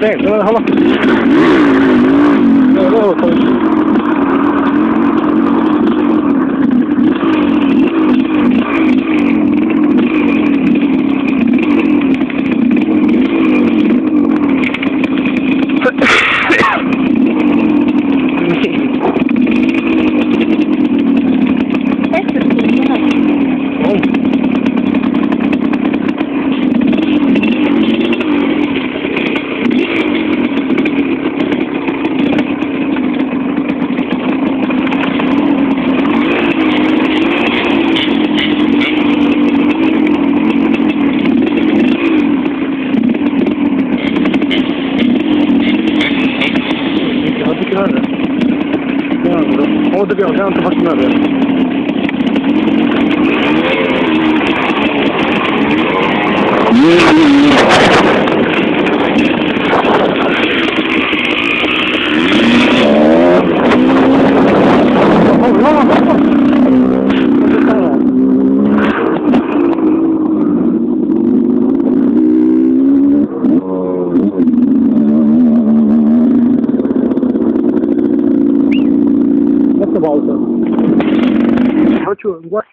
对，行了，好了，那那我。Odegrane. Odegrane. Odegrane, to właśnie nawias. 8, igual.